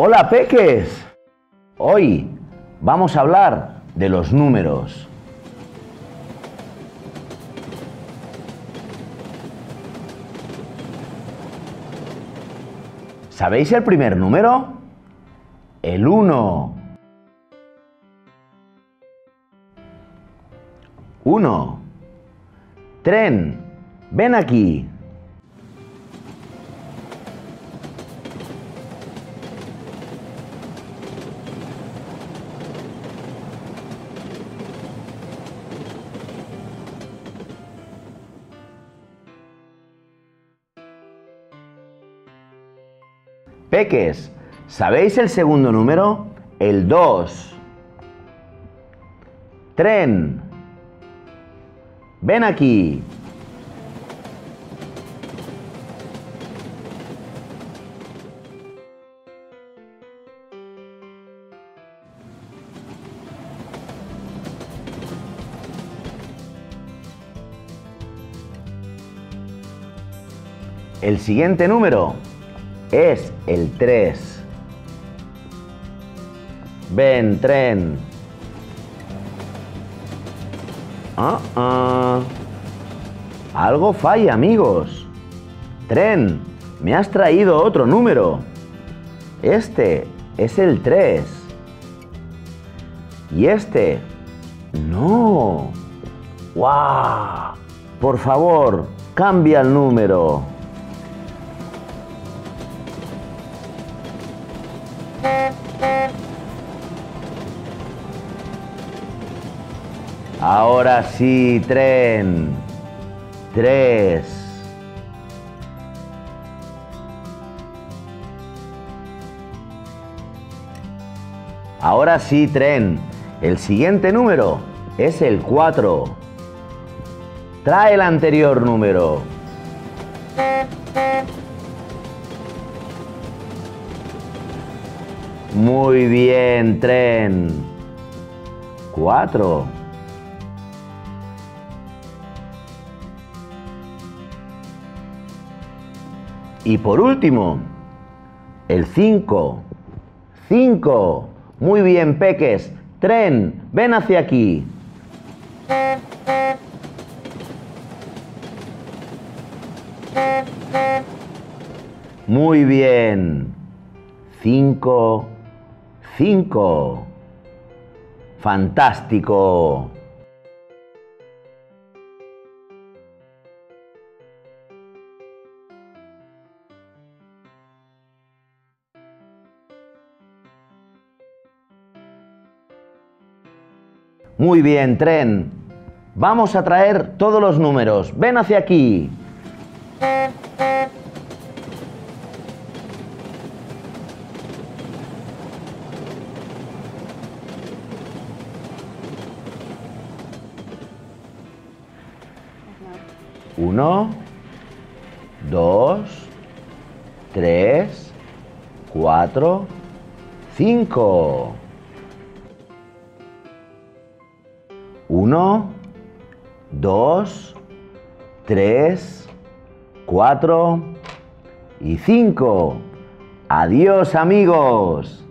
Hola peques. Hoy vamos a hablar de los números. ¿Sabéis el primer número? El 1. 1. Tren, ven aquí. Peques, ¿sabéis el segundo número? El 2. Tren. Ven aquí. El siguiente número es el 3. Ven, tren. Ah, ah. Algo falla, amigos. Tren, me has traído otro número. Este es el 3. Y este, no. ¡Wow! Por favor, cambia el número. Ahora sí, tren. Tres. Ahora sí, tren. El siguiente número es el 4. Trae el anterior número. Muy bien, tren. 4. Y por último, el 5. 5. Muy bien, peques. Tren, ven hacia aquí. Muy bien. 5. 5. Fantástico. Muy bien, tren. Vamos a traer todos los números. Ven hacia aquí. Uno, dos, tres, cuatro, cinco. Uno, dos, tres, cuatro y cinco. Adiós amigos.